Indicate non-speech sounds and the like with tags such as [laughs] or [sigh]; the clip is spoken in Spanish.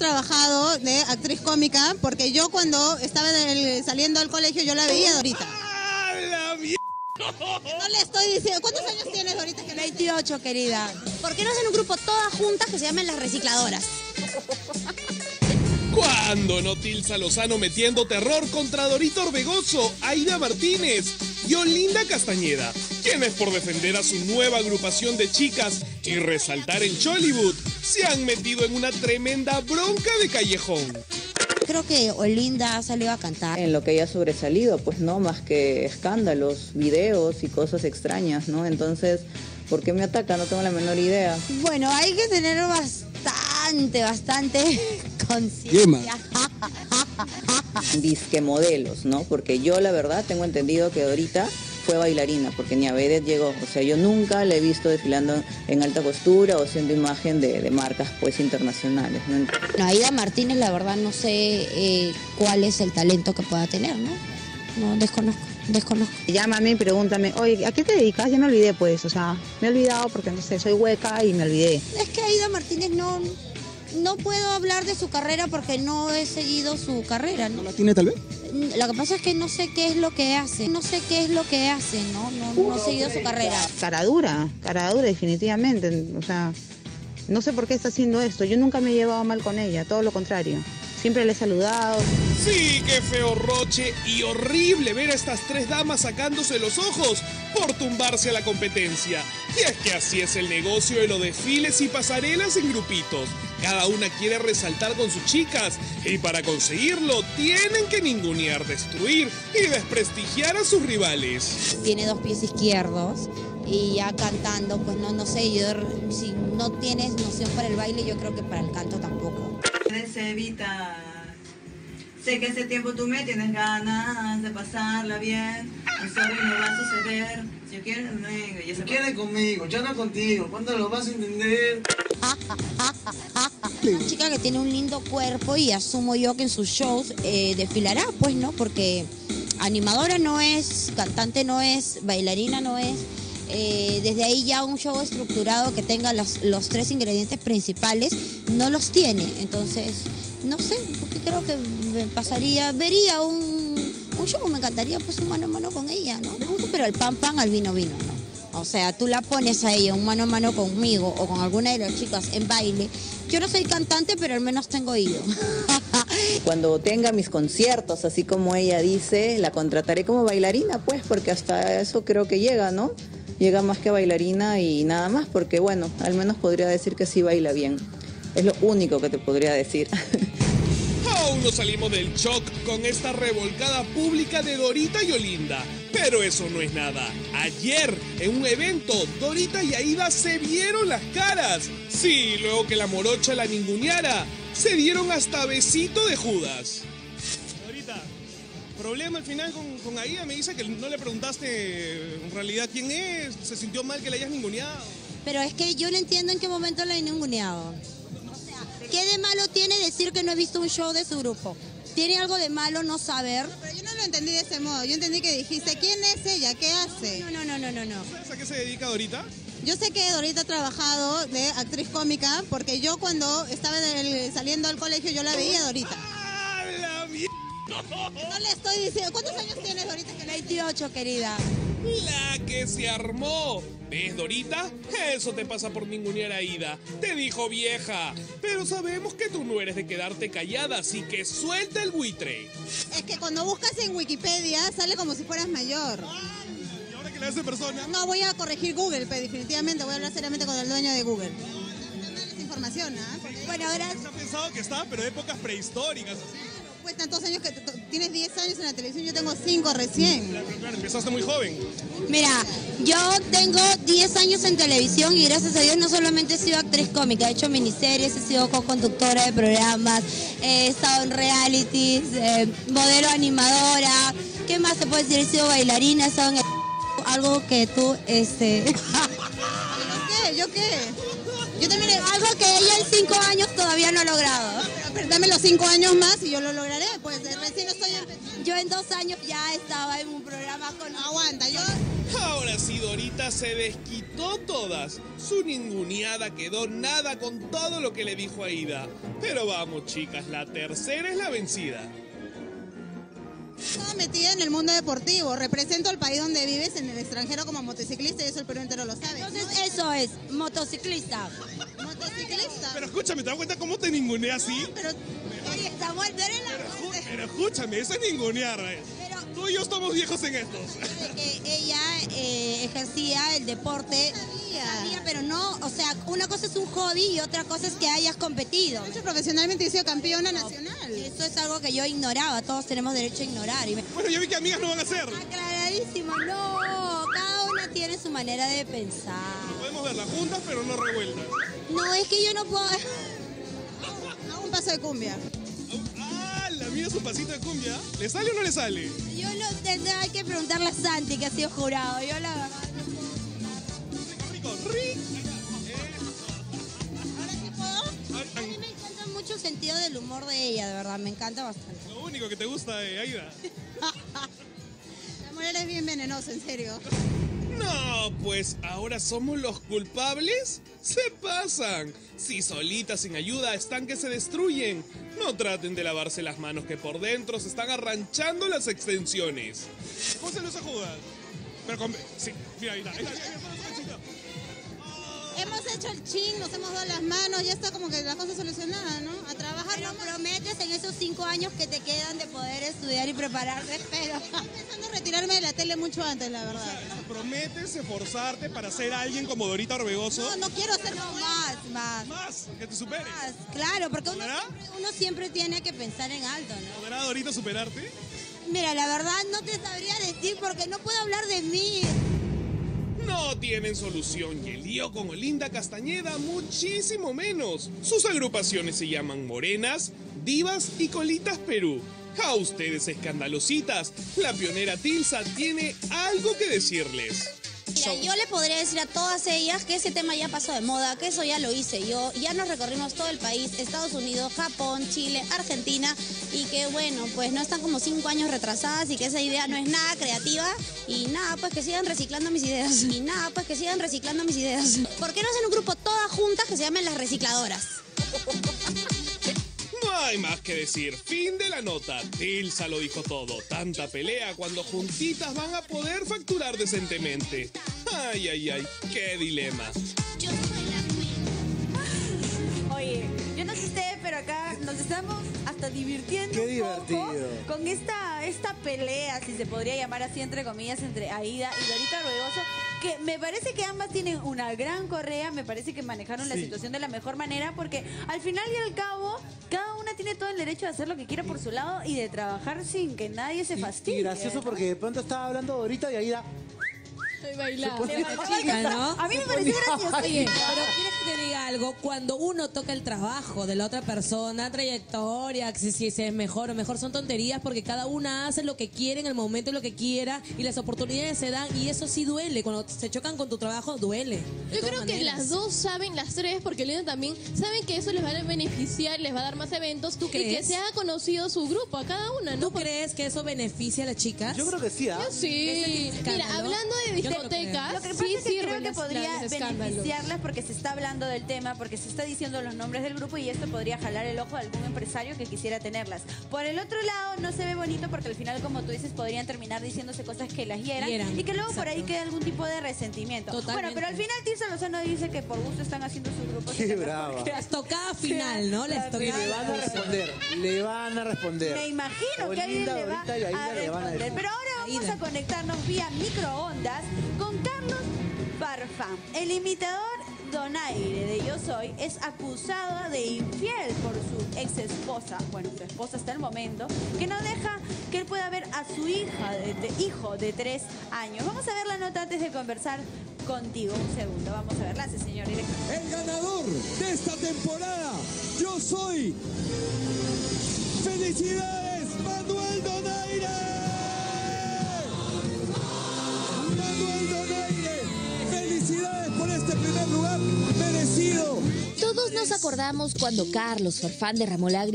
trabajado de actriz cómica porque yo cuando estaba saliendo del colegio yo la veía Dorita. ¡Ah, la! No le estoy diciendo, ¿cuántos años tienes Dorita? Que no- 28, querida. ¿Por qué no hacen un grupo todas juntas que se llamen las recicladoras? ¿Cuándo no Tilsa Lozano metiendo terror contra Dorito Orbegoso, Aida Martínez y Olinda Castañeda? Quienes por defender a su nueva agrupación de chicas y resaltar el Chollywood, se han metido en una tremenda bronca de callejón. Creo que Olinda ha salido a cantar. en lo que haya sobresalido, pues no, más que escándalos, videos y cosas extrañas, ¿no? Entonces, ¿por qué me ataca? No tengo la menor idea. Bueno, hay que tener bastante, bastante [laughs] conciencia. Disque modelos, ¿no? Porque yo la verdad tengo entendido que Dorita fue bailarina, porque ni a Vedette llegó. O sea, yo nunca la he visto desfilando en alta costura o siendo imagen de, de marcas pues internacionales, ¿no? No, Aida Martínez, la verdad, no sé eh, cuál es el talento que pueda tener, ¿no? No, desconozco, desconozco. Llámame y pregúntame, oye, ¿a qué te dedicas? Ya me olvidé, pues, o sea, me he olvidado porque, no sé, soy hueca y me olvidé. Es que Aida Martínez no, no puedo hablar de su carrera porque no he seguido su carrera, ¿no? ¿La tiene tal vez? Lo que pasa es que no sé qué es lo que hace, no sé qué es lo que hace, ¿no? No, no he seguido su carrera. Cara dura, cara dura definitivamente, o sea, no sé por qué está haciendo esto. Yo nunca me he llevado mal con ella, todo lo contrario. Siempre le he saludado. Sí, qué feo roche y horrible ver a estas tres damas sacándose los ojos por tumbarse a la competencia. Y es que así es el negocio de los desfiles y pasarelas en grupitos. Cada una quiere resaltar con sus chicas y para conseguirlo tienen que ningunear, destruir y desprestigiar a sus rivales. Tiene dos pies izquierdos y ya cantando, pues no, no sé, yo si no tienes noción para el baile, yo creo que para el canto tampoco. Evitar. Sé que hace tiempo tú me tienes ganas de pasarla bien. Y sorry, no va a suceder. Si yo quiero conmigo, y esa Quiere conmigo, ya no contigo. ¿Cuándo lo vas a entender? Una chica que tiene un lindo cuerpo y asumo yo que en sus shows eh, desfilará, pues, ¿no? Porque animadora no es, cantante no es, bailarina no es. Eh, desde ahí ya un show estructurado que tenga los, los tres ingredientes principales no los tiene. Entonces, no sé, porque creo que pasaría, vería un, un show, me encantaría pues un mano a mano con ella, ¿no? Pero el pan pan al vino vino, ¿no? O sea, tú la pones a ella un mano a mano conmigo o con alguna de las chicas en baile. Yo no soy cantante, pero al menos tengo oído. [laughs] Cuando tenga mis conciertos, así como ella dice, la contrataré como bailarina, pues, porque hasta eso creo que llega, ¿no? Llega más que bailarina y nada más, porque bueno, al menos podría decir que sí baila bien. Es lo único que te podría decir. [laughs] Aún no salimos del shock con esta revolcada pública de Dorita y Olinda. Pero eso no es nada. Ayer, en un evento, Dorita y Aida se vieron las caras. Sí, luego que la morocha la ninguneara, se dieron hasta besito de Judas. Dorita, problema al final con, con Aida. Me dice que no le preguntaste en realidad quién es. Se sintió mal que la hayas ninguneado. Pero es que yo no entiendo en qué momento la he ninguneado. ¿Qué de malo tiene decir que no he visto un show de su grupo? ¿Tiene algo de malo no saber? Pero yo no lo entendí de ese modo. Yo entendí que dijiste, ¿quién es ella? ¿Qué hace? No, no, no, no, no, no. ¿Sabes a qué se dedica Dorita? Yo sé que Dorita ha trabajado de actriz cómica porque yo cuando estaba del- saliendo del colegio yo la veía Dorita. ¡Ah, la mierda! No le estoy diciendo, ¿cuántos años tienes Dorita? Que no hay 28, querida. La que se armó. ¿Ves, Dorita? Eso te pasa por ningunear a Ida. Te dijo vieja. Pero sabemos que tú no eres de quedarte callada, así que suelta el buitre. Es que cuando buscas en Wikipedia sale como si fueras mayor. ¿Y ahora que le hace persona? No voy a corregir Google, pero definitivamente voy a hablar seriamente con el dueño de Google. Esa información, ¿ah? Bueno, ahora Se ha pensado que está, pero de épocas prehistóricas, así. Pues tantos años que tienes 10 años en la televisión, yo tengo 5 recién. Claro, claro, empezaste muy joven. Mira, yo tengo 10 años en televisión y gracias a Dios no solamente he sido actriz cómica, he hecho miniseries, he sido co-conductora de programas, he estado en realities, eh, modelo animadora, ¿qué más se puede decir? He sido bailarina, he estado en el... [laughs] algo que tú, este... [laughs] ¿Yo qué? ¿Yo qué? Yo también, algo que ella en 5 años todavía no ha logrado. pero dame los 5 años más y yo lo lograré, pues eh, recién estoy empezando. Yo en dos años ya estaba en un programa con... Aguanta, yo... Ahora sí, Dorita se desquitó todas. Su ninguneada quedó nada con todo lo que le dijo Aida. Pero vamos, chicas, la tercera es la vencida. Estaba metida en el mundo deportivo. Represento al país donde vives en el extranjero como motociclista y eso el Perú entero lo sabe. Entonces eso es, motociclista. Motociclista. Pero escúchame, ¿te das cuenta cómo te ningunea así? Pero Oye, Samuel, tú eres la... Pero, pero escúchame, eso es ningunear. eh. Pero Tú y yo estamos viejos en estos. de que ella eh, ejercía el deporte, sabía, pero no, o sea, una cosa es un hobby y otra cosa es que hayas competido. de hecho, profesionalmente he sido campeona nacional. Eso es algo que yo ignoraba, todos tenemos derecho a ignorar. Y me... Bueno, ya vi que amigas no van a ser. Aclaradísimo, no, cada una tiene su manera de pensar. Podemos verlas juntas, pero no revueltas. No, es que yo no puedo... [laughs] Un paso de cumbia. Ah, la mira su pasito de cumbia. ¿Le sale o no le sale? Yo lo tendré, hay que preguntarle a Santi, que ha sido jurado. Yo la verdad no puedo. Rico, rico. ¿Ahora sí puedo? A mí me encanta mucho el sentido del humor de ella, de verdad, me encanta bastante. Lo único que te gusta de Aida. [laughs] Amor, eres bien venenoso, en serio. [laughs] No, pues ahora somos los culpables. Se pasan. Si solitas sin ayuda están que se destruyen. No traten de lavarse las manos que por dentro se están arranchando las extensiones. Pónselos a jugar. Pero con... Sí, mira, hecho el chin, nos hemos dado las manos, ya está como que la cosa solucionada, ¿no? A trabajar Pero nomás. prometes en esos cinco años que te quedan de poder estudiar y prepararte, pero... Estoy pensando en retirarme de la tele mucho antes, la verdad. ¿Prometes esforzarte para ser alguien como Dorita Orbegoso? No, no quiero ser No, como más, más, Más, que te superes. más. Claro, porque uno siempre, uno siempre tiene que pensar en alto, ¿no? ¿Podrá Dorita superarte? Mira, la verdad no te sabría decir porque no puedo hablar de mí. No tienen solución y el lío con Olinda Castañeda muchísimo menos. Sus agrupaciones se llaman Morenas, Divas y Colitas Perú. A ustedes escandalositas, la pionera Tilsa tiene algo que decirles. Mira, yo le podría decir a todas ellas que ese tema ya pasó de moda, que eso ya lo hice yo, ya nos recorrimos todo el país, Estados Unidos, Japón, Chile, Argentina, y que bueno, pues no están como cinco años retrasadas y que esa idea no es nada creativa, y nada, pues que sigan reciclando mis ideas, y nada, pues que sigan reciclando mis ideas. ¿Por qué no hacen un grupo todas juntas que se llamen las recicladoras? No hay más que decir. Fin de la nota. Tilsa lo dijo todo. Tanta pelea cuando juntitas van a poder facturar decentemente. Ay, ay, ay. Qué dilema. Oye, yo no sé ustedes, pero acá nos estamos hasta divirtiendo Qué un poco divertido. con esta, esta pelea, si se podría llamar así, entre comillas, entre Aida y Dorita Ruegoso, que me parece que ambas tienen una gran correa, me parece que manejaron la situación de la mejor manera, porque al final y al cabo, cada una tiene todo el derecho de hacer lo que quiera por su lado y de trabajar sin que nadie se fastidie. Y gracioso porque de pronto estaba hablando ahorita y ahí da. Estoy bailando. Se Se pone- chica, ¿no? A mí me pareció gracioso. Oye, pero quieres que te diga algo, cuando uno toca el trabajo de la otra persona, trayectoria, si, si es mejor o mejor, son tonterías porque cada una hace lo que quiere en el momento lo que quiera y las oportunidades se dan y eso sí duele. Cuando se chocan con tu trabajo, duele. Yo creo que las dos saben, las tres, porque Linda también, saben que eso les va a beneficiar, les va a dar más eventos ¿Tú y que crees? se haga conocido su grupo a cada una, ¿no? ¿Tú crees que eso beneficia a las chicas? Yo creo que sí, ¿ah? Yo sí. Mira, hablando de Yo no lo discotecas, Lo que pasa sí es que creo que podría beneficiarlas porque se está hablando del tema, porque se está diciendo los nombres del grupo y esto podría jalar el ojo de algún empresario que quisiera tenerlas. Por el otro lado, no se ve bonito porque al final, como tú dices, podrían terminar diciéndose cosas que las hieran, Hieran, y que luego por ahí exacto. quede algún tipo de resentimiento. Totalmente. Bueno, pero al final Tirsa Lozano dice que por gusto están haciendo su grupo. Qué brava. [laughs] por qué. La estocada final, ¿no? La La Y estocada le van a responder, le van a responder. Me imagino que alguien le va Dorita y Aida a le van a responder. decir. Pero ahora vamos Aida. a conectarnos vía microondas con Carlos Barfán. El imitador Donaire de Yo Soy es acusado de infiel por su ex esposa, bueno, su esposa hasta el momento, que no deja que él pueda ver a su hija de- hijo de tres años. Vamos a ver la nota antes de conversar contigo. Un segundo, vamos a verla, sí, señor director. El ganador de esta temporada, yo soy. ¡Felicidades, Manuel Donaire! Felicidades por este primer lugar merecido. Todos nos acordamos cuando Carlos Farfán derramó lágrimas